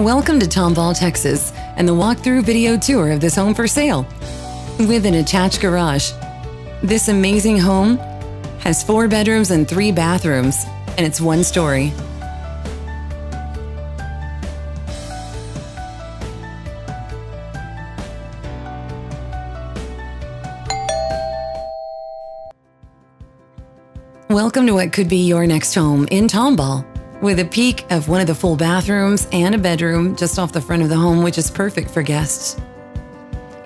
Welcome to Tomball, Texas, and the walkthrough video tour of this home for sale. With an attached garage, this amazing home has four bedrooms and three bathrooms, and it's one story. Welcome to what could be your next home in Tomball, with a peek of one of the full bathrooms and a bedroom just off the front of the home, which is perfect for guests.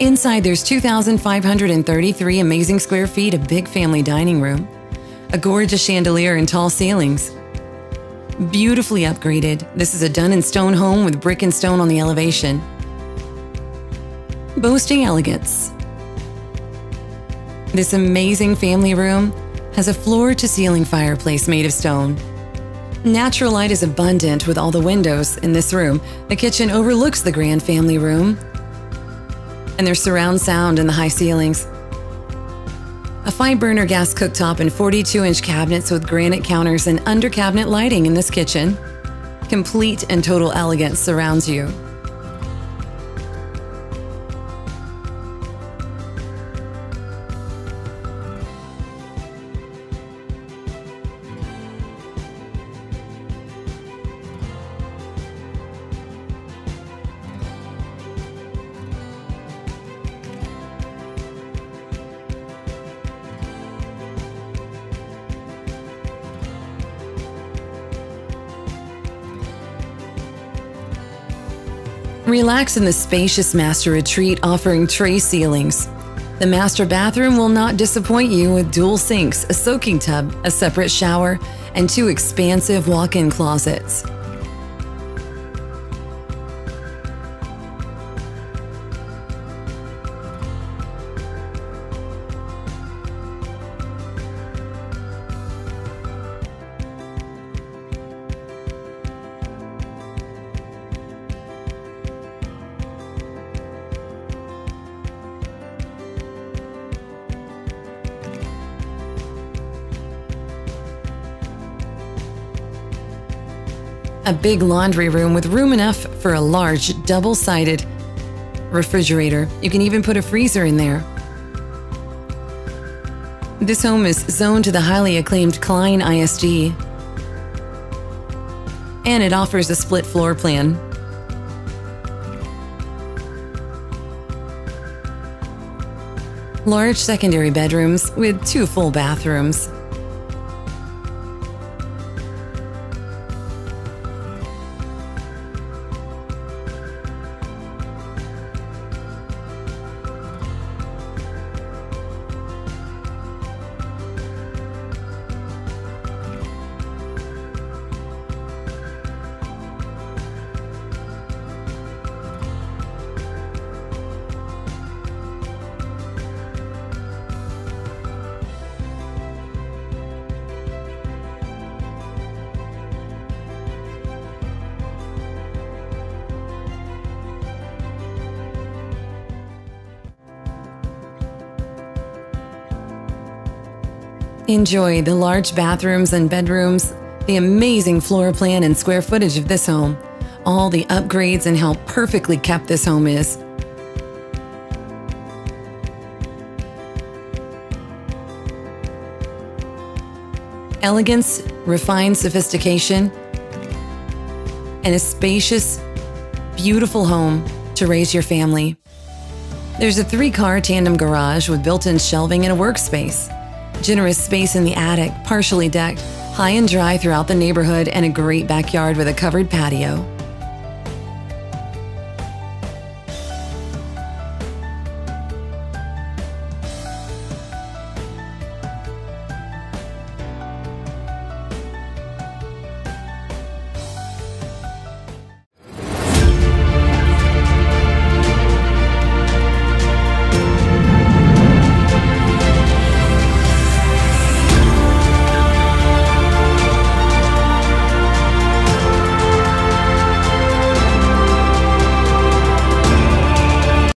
Inside, there's 2,533 amazing square feet of big family dining room, a gorgeous chandelier and tall ceilings. Beautifully upgraded, this is a done in stone home with brick and stone on the elevation. Boasting elegance. This amazing family room has a floor to ceiling fireplace made of stone. Natural light is abundant with all the windows in this room. The kitchen overlooks the grand family room, and there's surround sound in the high ceilings. A five burner gas cooktop and 42 inch cabinets with granite counters and under cabinet lighting in this kitchen. Complete and total elegance surrounds you. Relax in the spacious master retreat offering tray ceilings. The master bathroom will not disappoint you with dual sinks, a soaking tub, a separate shower, and two expansive walk in closets. A big laundry room with room enough for a large double sided refrigerator. You can even put a freezer in there. This home is zoned to the highly acclaimed Klein ISD, and it offers a split floor plan. Large secondary bedrooms with two full bathrooms. Enjoy the large bathrooms and bedrooms, the amazing floor plan and square footage of this home, all the upgrades and how perfectly kept this home is. Elegance, refined sophistication, and a spacious, beautiful home to raise your family. There's a three car tandem garage with built in shelving and a workspace generous space in the attic, partially decked, high and dry throughout the neighborhood, and a great backyard with a covered patio.